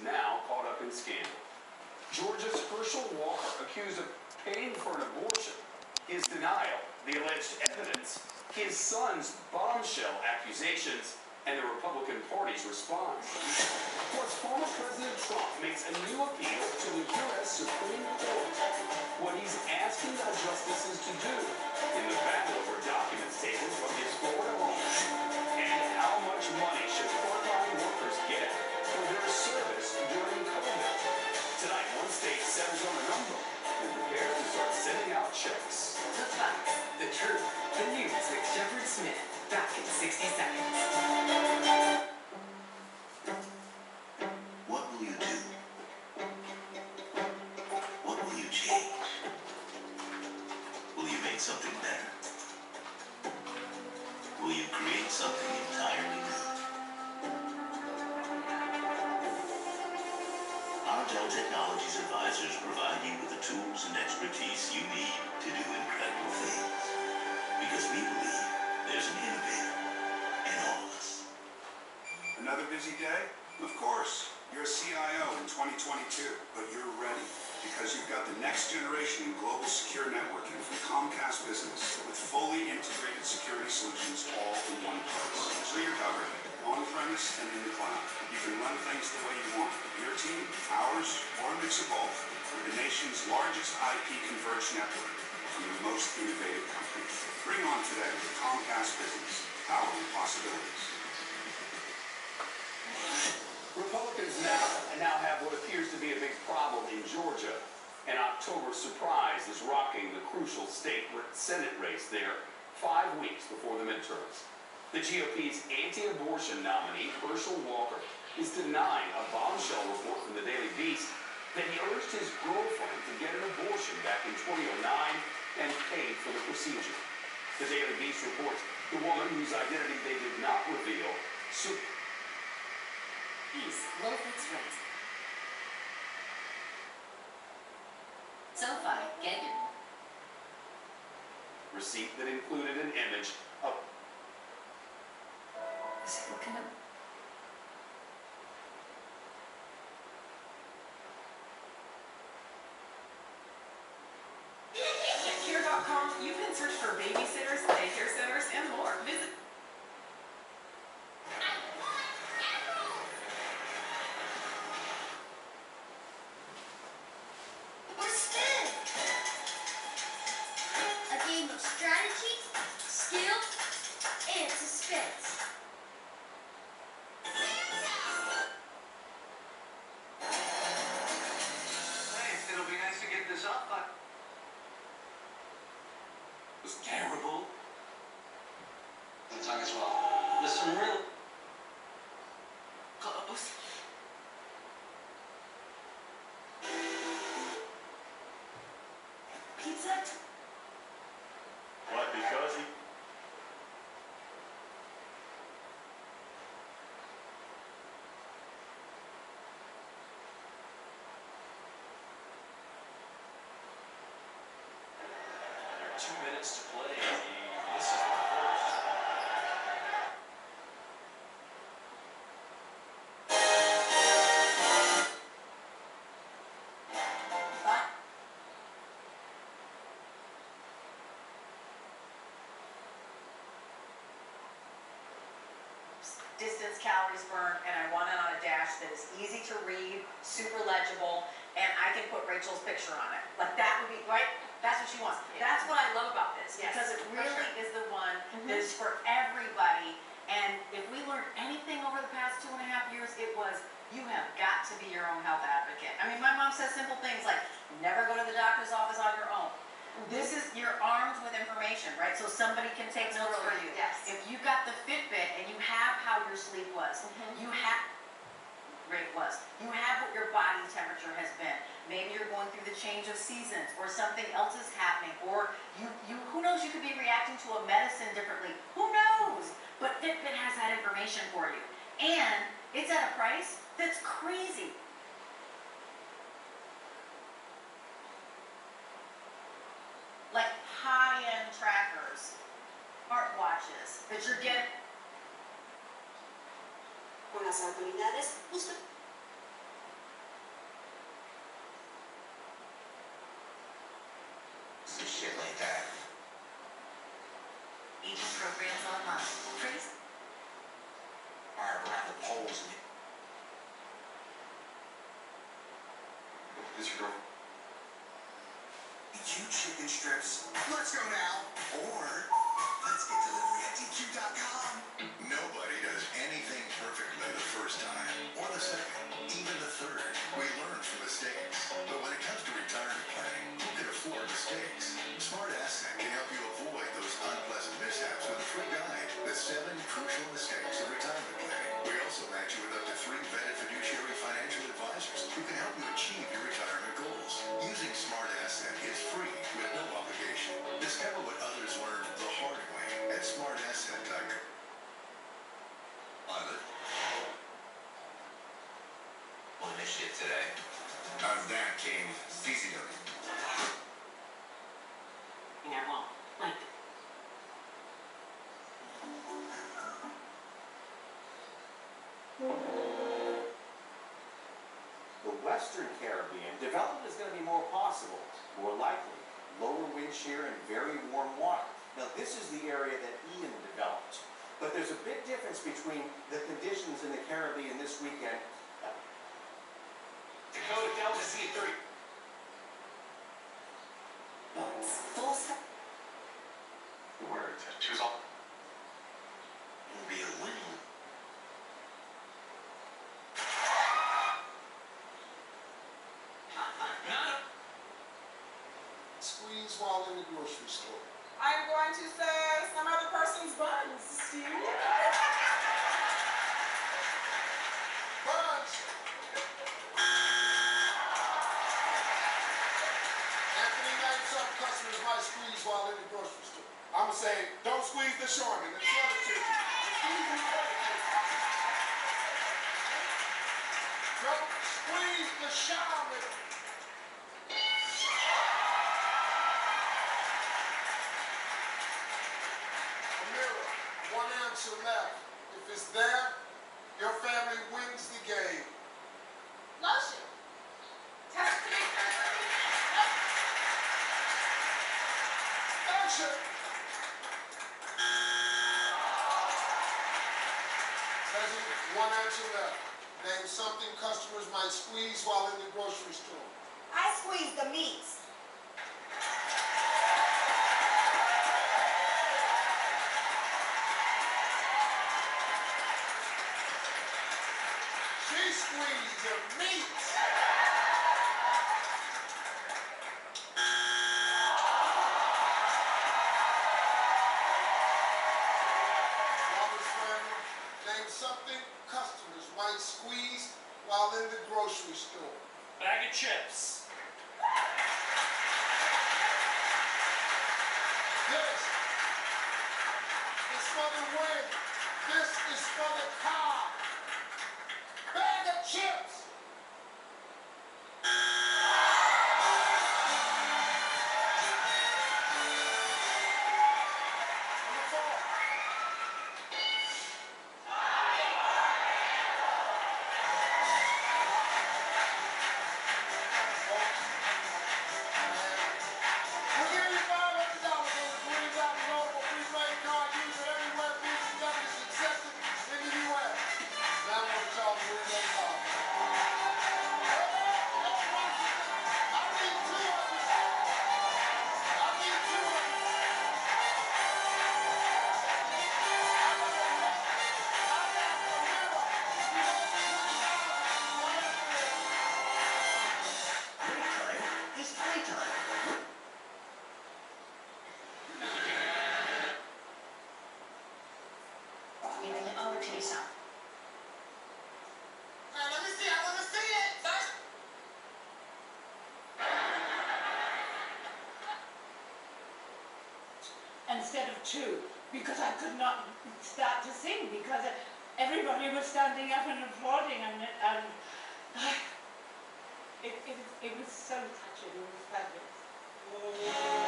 now caught up in scandal. Georgia's Herschel Walker, accused of paying for an abortion, his denial, the alleged evidence, his son's bombshell accusations, and the Republican Party's response. Plus, former President Trump makes a new appeal to the U.S. Supreme Court. What he's asking the justices to do in the battle over documents taken from his Florida home. And how much money should frontline workers get service during COVID? Tonight, one state settles on a number and prepares to start sending out checks. The facts, the truth, the news with Shepard Smith. Back in 60 seconds. Busy day? Of course. You're a CIO in 2022, but you're ready because you've got the next generation in global secure networking from Comcast Business with fully integrated security solutions all in one place. So you're covered, on premise and in the cloud. You can run things the way you want. Your team, ours, or a mix of both. With the nation's largest IP converged network from the most innovative companies. Bring on today with Comcast Business. Powering possibilities. Republicans now, now have what appears to be a big problem in Georgia. An October surprise is rocking the crucial state Senate race there five weeks before the midterms. The GOP's anti-abortion nominee, Herschel Walker, is denying a bombshell report from the Daily Beast that he urged his girlfriend to get an abortion back in 2009 and paid for the procedure. The Daily Beast reports the woman whose identity they did not reveal su- Peace, low fixed rates. SoFi, get your receipt that included an image of Is it looking up? At Care.com, you can search for babysitters, Pizza? What, because he two minutes to play. This is the first. Distance, calories burned, and I want it on a dash that is easy to read, super legible, and I can put Rachel's picture on it. Like that would be, right? That's what she wants. That's what I love about this, Yes, because it really sure. is the one Mhm. that is for everybody. And if we learned anything over the past two and a half years, it was you have got to be your own health advocate. I mean, my mom says simple things like never go to the doctor's office on your own. This is you're armed with information, right? So somebody can take notes for you. Yes. If you got the Fitbit and you have how your sleep was, Mhm. you have rate was, you have what your body temperature has been. Maybe you're going through the change of seasons, or something else is happening, or you you who knows you could be reacting to a medicine differently. Who knows? But Fitbit has that information for you, and it's at a price that's crazy. Con las autoridades. Shit like that. Around the poles. This girl. You chicken strips? Let's go now. Or let's get to the Nobody does anything perfectly the first time, or the second, even the third. We learn from mistakes. But when it comes to retirement planning, who can afford mistakes? Smart Asset can help you avoid lower wind shear and very warm water. Now, this is the area that Ian developed. But there's a big difference between the conditions in the Caribbean this weekend. Dakota Delta C3. full set. Words. Choose all. Will be a win. Not Squeeze while in the grocery store. I'm going to say some other person's buns, Steve. Buns! Anthony named some customers might squeeze while in the grocery store. I'ma say, don't squeeze the Charmin, it's other the other chicken. Don't squeeze the Charmin. A mirror, answer left. If it's there, your family wins the game. Lotion. Test sure Action! One answer left. Name something customers might squeeze while in the grocery store. I squeeze the meats. For the car. Bag of chips. Instead of two, because I could not start to sing because everybody was standing up and applauding and, and it, it, it was so touching. It was fabulous.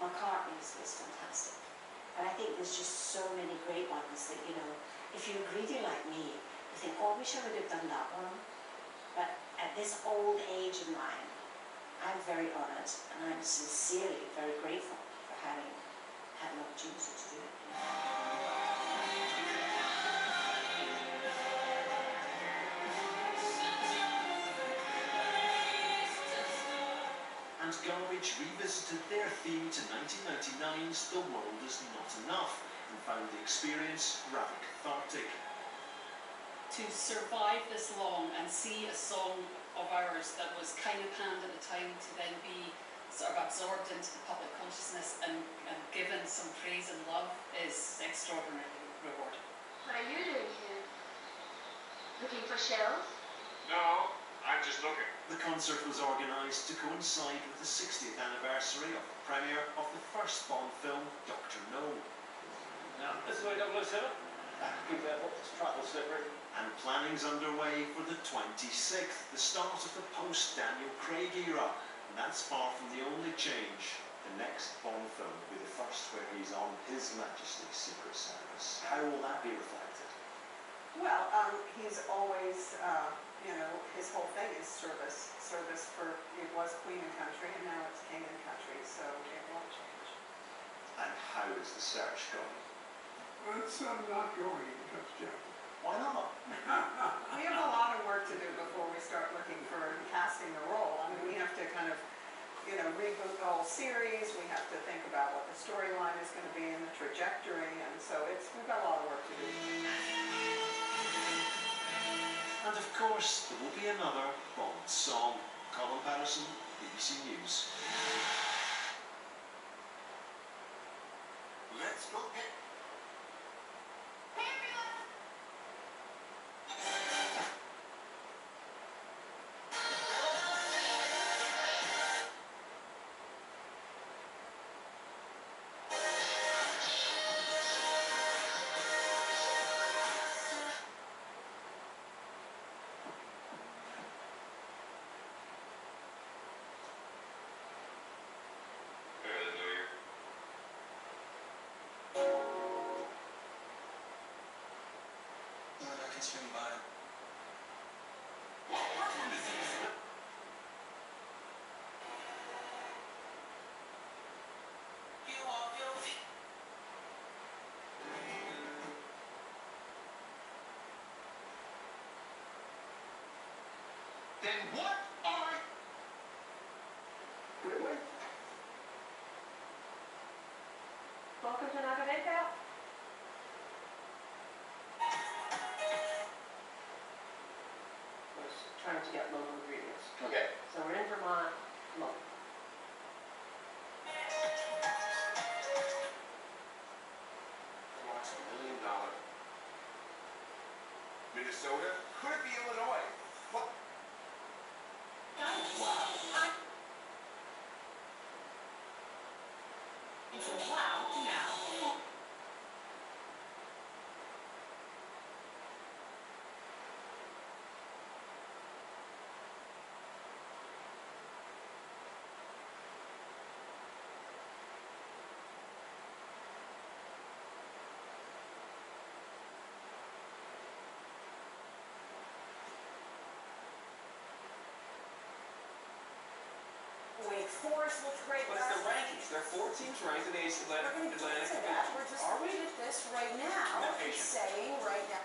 McCartney's is fantastic. And I think there's just so many great ones that, you know, if you're greedy like me, you think, oh, I wish I would have done that one. But at this old age of mine, I'm very honoured and I'm sincerely very grateful for having had an opportunity to do it. And Garbage revisited their theme to 1999's The World Is Not Enough and found the experience rather cathartic. to survive this long and see a song of ours that was kind of panned at the time to then be sort of absorbed into the public consciousness and, and given some praise and love is extraordinary reward. What are you doing here? Looking for shells? No, I'm just looking. The concert was organised to coincide with the 60th anniversary of the premiere of the first Bond film, Dr. No. Now, this is way 007. Be careful, it's travel slippery. And planning's underway for the 26th, the start of the post-Daniel Craig era. And that's far from the only change. The next Bond film will be the first where he's on His Majesty's Secret Service. How will that be reflected? Well, um, he's always, uh, you know, his whole thing is service, service for, it was Queen and Country and now it's King and Country, so it won't change. And how is the search going? It's um, not going just yet. Why not? We have a lot of work to do before we start looking for and casting the role. I mean, we have to kind of, you know, reboot the whole series, we have to think about what the storyline is gonna be and the trajectory, and so it's, we've got a lot of work to do. And of course, there will be another Bond song. Colin Paterson, BBC News. Your feet. Then what trying to get local ingredients. Okay. So we're in Vermont, local. Watch a million dollar. Minnesota? Could it be Illinois? What? Wow, now. Forest looks great. What's the rankings? There are four teams ranked in the East We're Atlantic. gonna Atlantic get to that, we're just Are we? looking at this right now, Not patient. saying right now.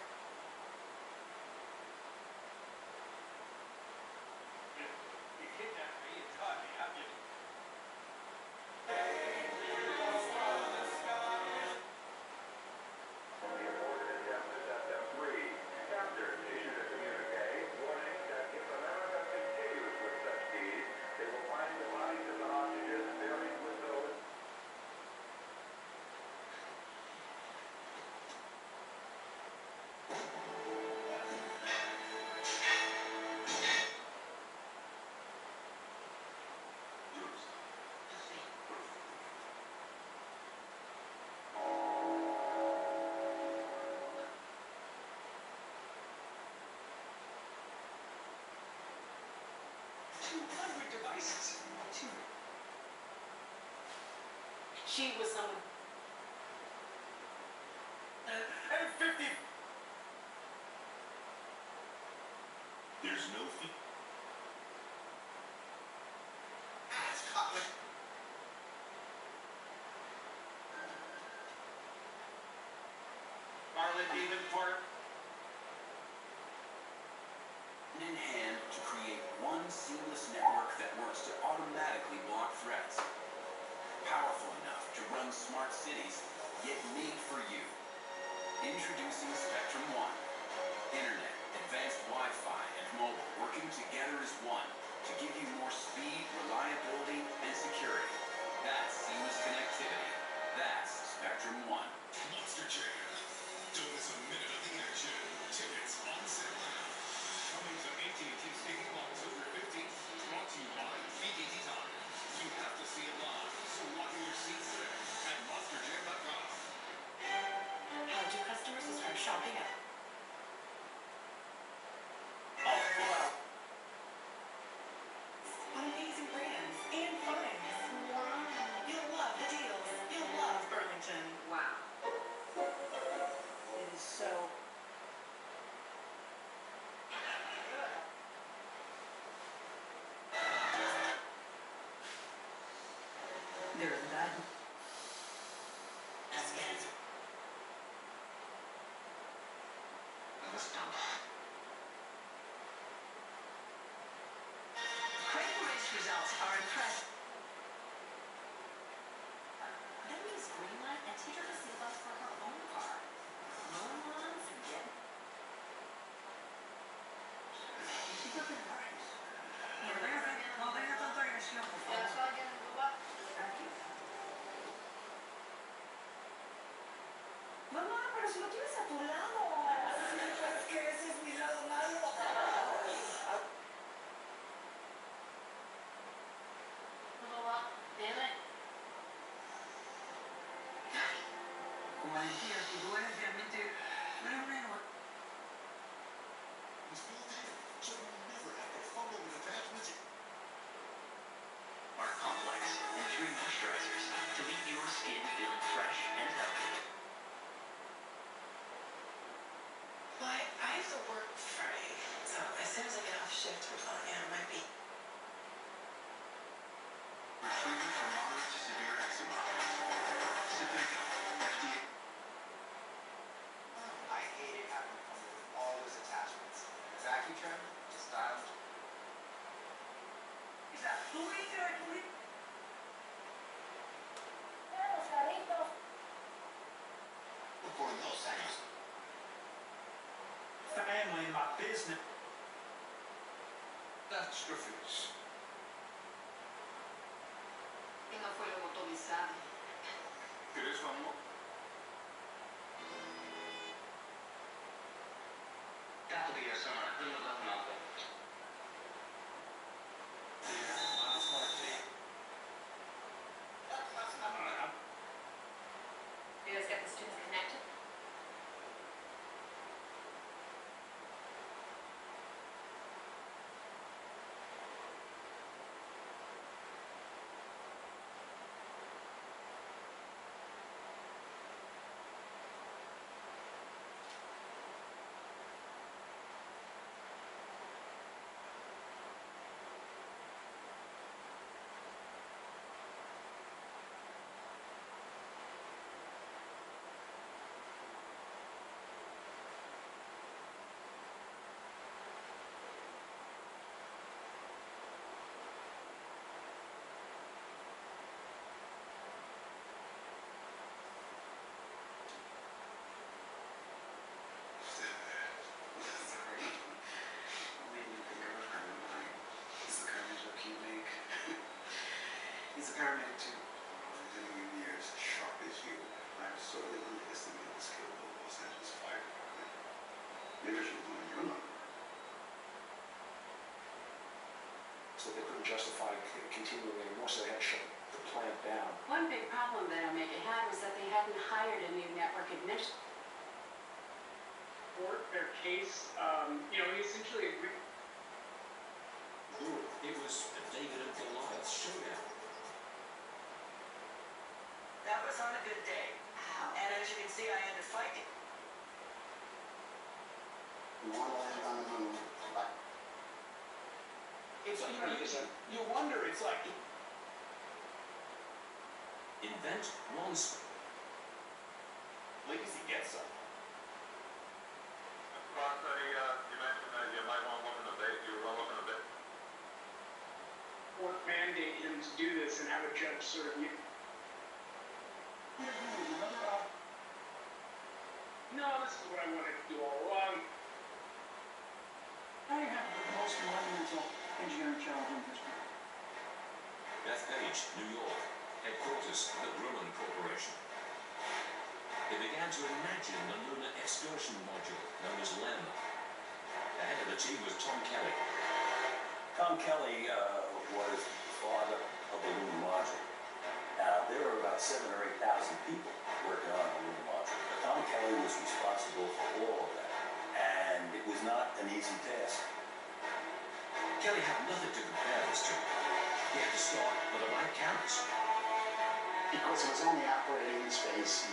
200 devices. Two. She was on. And 50. There's no fee. Marlon Davenport. pero si lo tienes a tu lado. Es pues que ese es mi lado malo. Como decía, si tú eres que eu fiz. E não foi lobotomizado? Teresa amor? Tá, obrigação, não dá nada. Years, sharp as you, I sorely the skill of the Los Angeles Fire Department. Maybe I should have your number. So they couldn't justify continuing anymore, so they had to shut the plant down. One big problem that Omega had was that they hadn't hired a new network administrator. their case, um, you know, was on a good day. And as you can see, I ended fighting. We want on the moon, It's like, you know, you, you wonder, it's like, Invent one s- legacy gets some. Ross, uh, you mentioned that you might want to look in the bait, you were looking a bit. Or mandate him to do this and have a judge serve you. No, this is what I wanted to do all along. I have the most monumental engineering challenge in history. Bethpage, New York, headquarters of the Grumman Corporation. They began to imagine the lunar excursion module known as LEM. The head of the team was Tom Kelly. Tom Kelly uh, was father of the lunar module. Now, there were about seven or eight thousand people working on the lunar module. But Tom Kelly was responsible for all of that. And it was not an easy task. Kelly had nothing to compare this to. He had to start with the right canvas. because it was only operating in space,